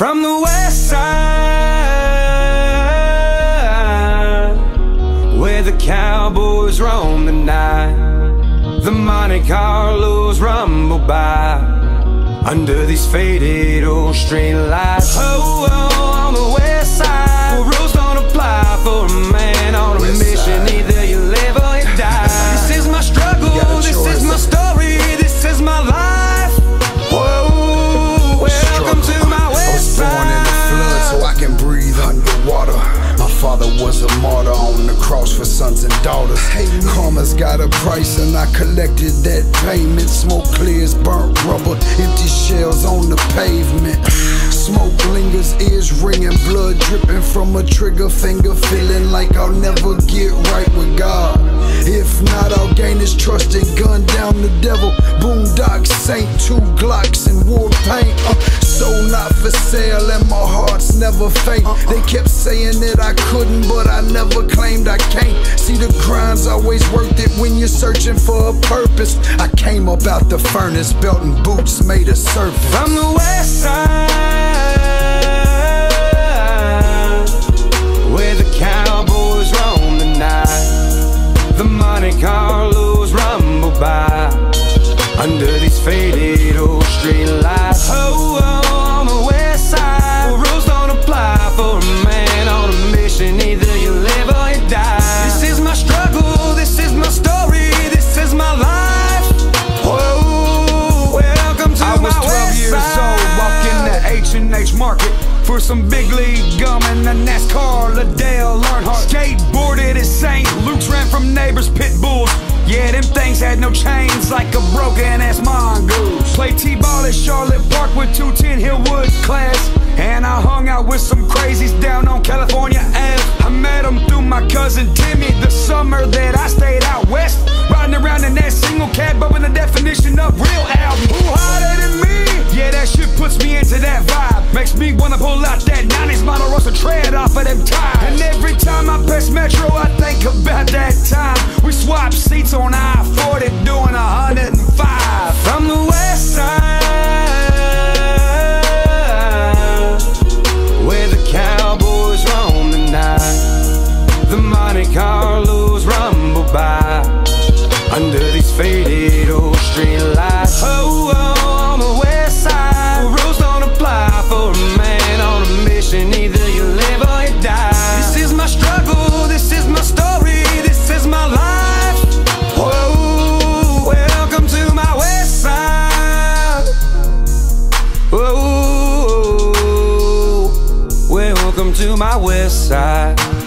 From the west side Where the cowboys roam the night The Monte Carlos rumble by Under these faded old street lights Oh, oh sons and daughters. Karma's got a price and I collected that payment. Smoke clears, burnt rubber, empty shells on the pavement. Smoke lingers, ears ringing, blood dripping from a trigger finger Feeling like I'll never get right with God. If not, I'll gain his trust and gun down the devil. Boondock Saint, two Glocks not for sale and my heart's never faint. They kept saying that I couldn't, but I never claimed I can't. See the grind's always worth it when you're searching for a purpose. I came up out the furnace, belt and boots made of surface From the west side where the cowboys roam the night. The Monte Carlos rumble by Under these faded old street lights. Oh, oh for some big league gum and a NASCAR Liddell Earnhardt Skateboarded at St. Luke's, ran from neighbors' pit bulls yeah, them things had no chains like a broken ass mongoose. Played T-ball at Charlotte Park with 210 Hillwood class. And I hung out with some crazies down on California Ave. I met them through my cousin Timmy the summer that I stayed out west. Riding around in that single cab, bumping the definition of real album. Who harder than me? Yeah, that shit puts me into that vibe. Makes me wanna pull out that 90s Monte Rosa tread off of them tires. And every time I to my west side